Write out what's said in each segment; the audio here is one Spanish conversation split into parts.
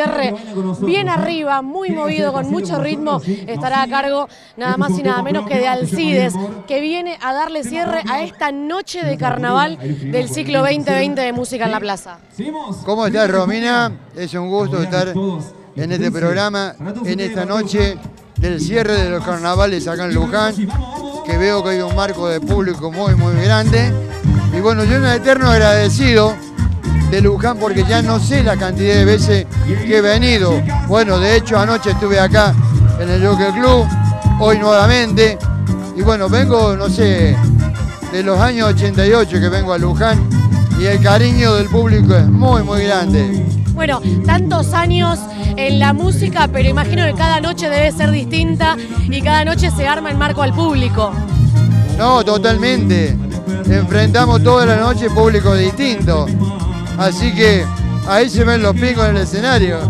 cierre bien arriba, muy movido, con mucho ritmo, estará a cargo nada más y nada menos que de Alcides, que viene a darle cierre a esta noche de carnaval del ciclo 2020 de Música en la Plaza. ¿Cómo estás, Romina? Es un gusto estar en este programa, en esta noche del cierre de los carnavales acá en Luján, que veo que hay un marco de público muy, muy grande. Y bueno, yo un eterno agradecido de Luján porque ya no sé la cantidad de veces que he venido. Bueno, de hecho anoche estuve acá en el Jockey Club, hoy nuevamente. Y bueno, vengo, no sé, de los años 88 que vengo a Luján y el cariño del público es muy, muy grande. Bueno, tantos años en la música, pero imagino que cada noche debe ser distinta y cada noche se arma en marco al público. No, totalmente. Enfrentamos toda la noche público distinto. Así que ahí se ven los picos en el escenario.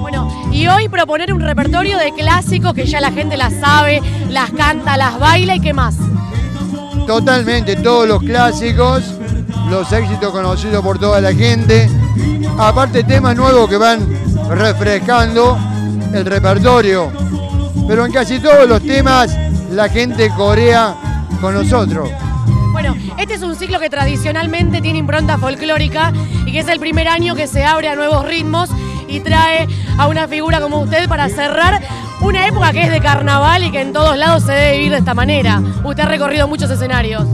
Bueno, y hoy proponer un repertorio de clásicos que ya la gente las sabe, las canta, las baila y qué más. Totalmente, todos los clásicos, los éxitos conocidos por toda la gente. Aparte temas nuevos que van refrescando el repertorio. Pero en casi todos los temas la gente corea con nosotros. Bueno, este es un ciclo que tradicionalmente tiene impronta folclórica y que es el primer año que se abre a nuevos ritmos y trae a una figura como usted para cerrar una época que es de carnaval y que en todos lados se debe vivir de esta manera. Usted ha recorrido muchos escenarios.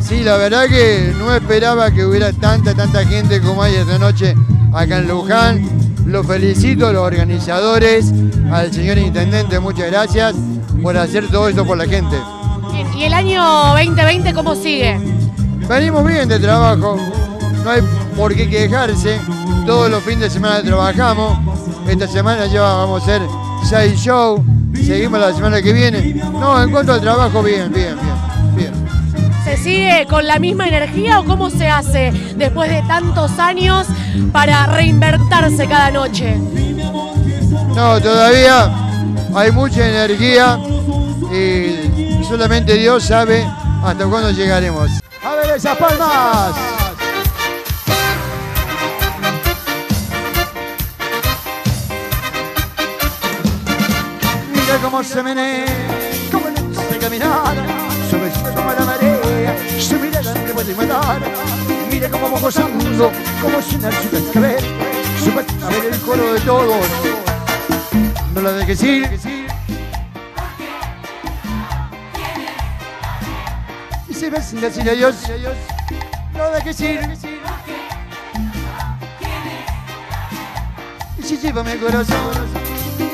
Sí, la verdad que no esperaba que hubiera tanta, tanta gente como hay esta noche acá en Luján. Los felicito a los organizadores, al señor intendente, muchas gracias por hacer todo esto por la gente. ¿Y el año 2020 cómo sigue? Venimos bien de trabajo, no hay por qué quejarse. Todos los fines de semana trabajamos. Esta semana ya vamos a hacer seis shows. Seguimos la semana que viene. No, en cuanto al trabajo, bien, bien, bien, bien. ¿Se sigue con la misma energía o cómo se hace después de tantos años para reinvertirse cada noche? No, todavía hay mucha energía y solamente Dios sabe hasta cuándo llegaremos. A ver esas palmas. Mira cómo se menea, cómo gusta caminar, sube como la marea, su mirada te puede matar. Mira cómo va gozando, como si una chica escabel, sube a ver el coro de todos. No la dejes ir. Y si ves decirle adiós, no dejes ir. Y si lleva mi corazón,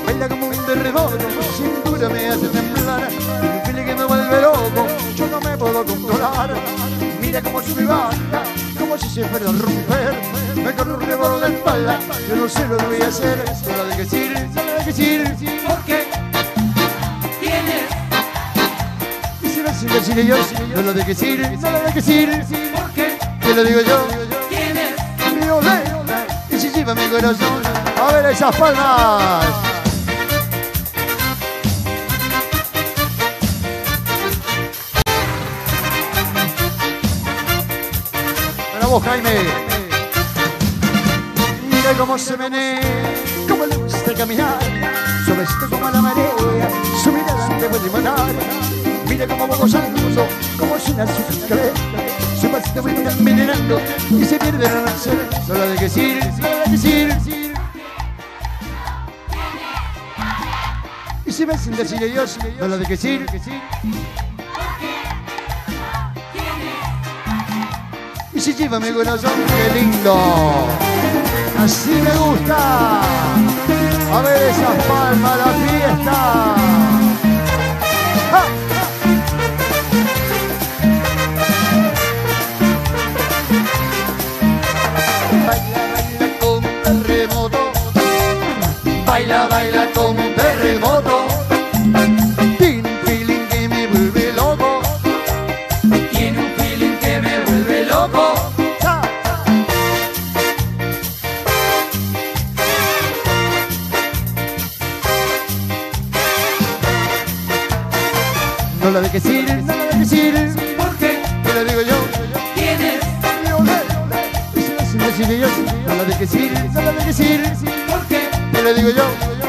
baila como un terremoto, cintura me hace temblar, un file que me vuelve loco, yo no me puedo controlar. Mira cómo sube y baja, como si se fuera a romper, me corre por la espalda, yo no sé lo que voy a hacer, no la dejes ir, no la dejes ir, decirle yo, no lo dejes ir, no lo dejes ir, porque te lo digo yo, tienes mi olé, y si lleva mi corazón, a ver esas palmas. Para vos, Jaime. Mira cómo se menea, cómo le gusta caminar, sobre esto como la marea, su mirada te puede matar. Mira cómo va gozando, como si una azúcar su pasito me está envenenando y se pierde la noche. No la dejes ir, no la dejes ir. Y si ves sin decirle Dios, no la dejes ir. Y si lleva mi corazón, qué lindo. Así me gusta. A ver esas palmas, la fiesta. Baila, baila como un terremoto. Tiene un feeling que me vuelve loco. Tiene un feeling que me vuelve loco. No la dejes ir, no la dejes ir. ¿Por? Te lo digo yo. Recibí yo, no la dejes ir, no la dejes ir, ¿por qué? ¿Qué le digo yo?